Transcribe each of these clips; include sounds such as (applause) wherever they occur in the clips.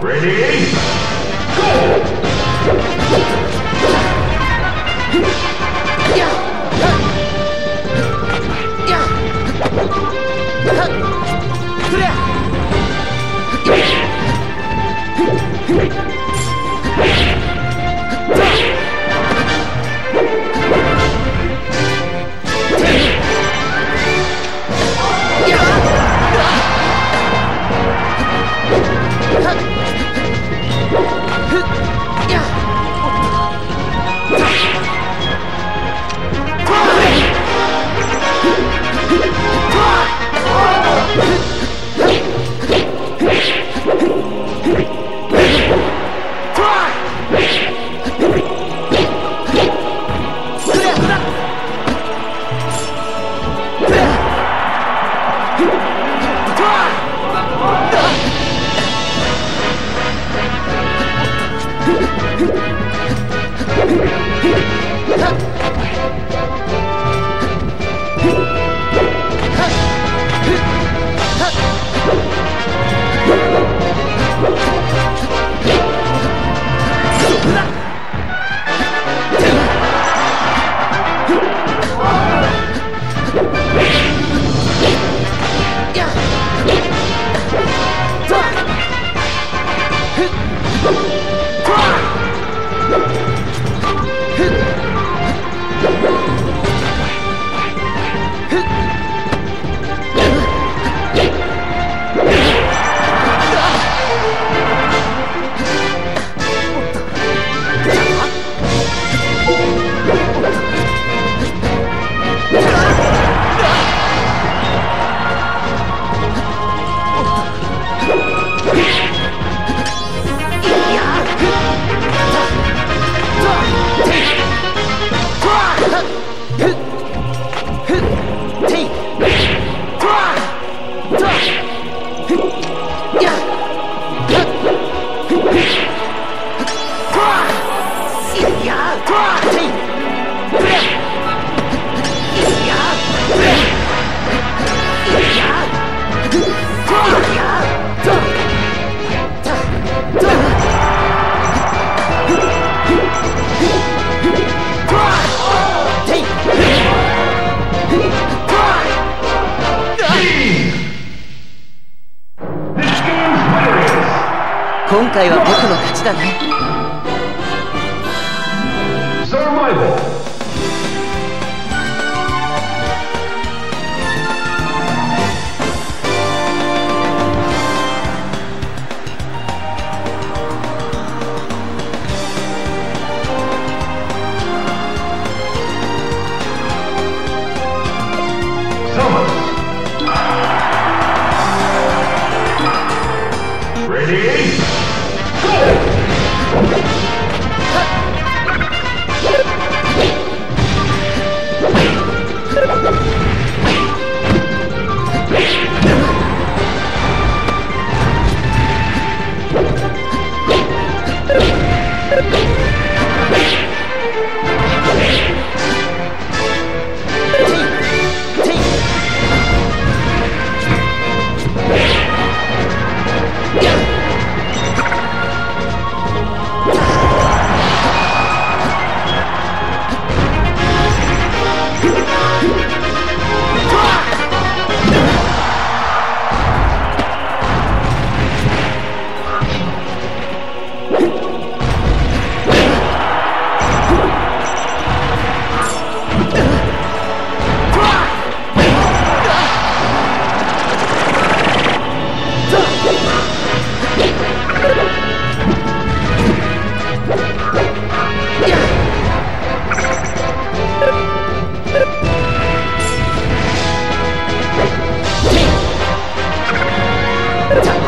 Ready? you (laughs) 今回は僕の勝ちだね。 자.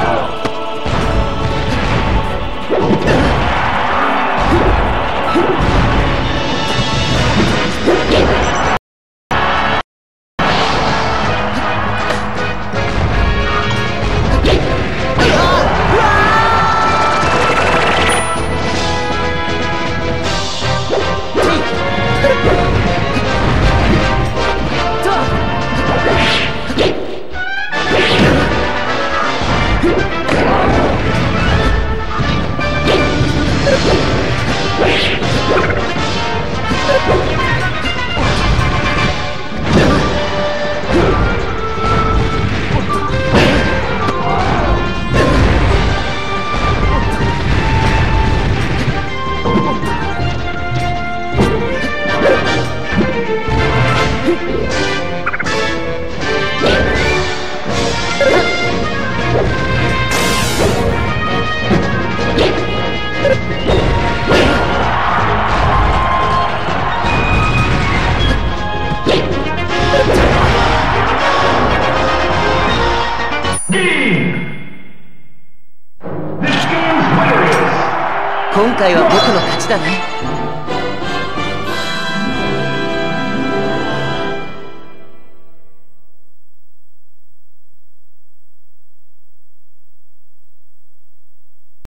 今回は僕の勝ちだね。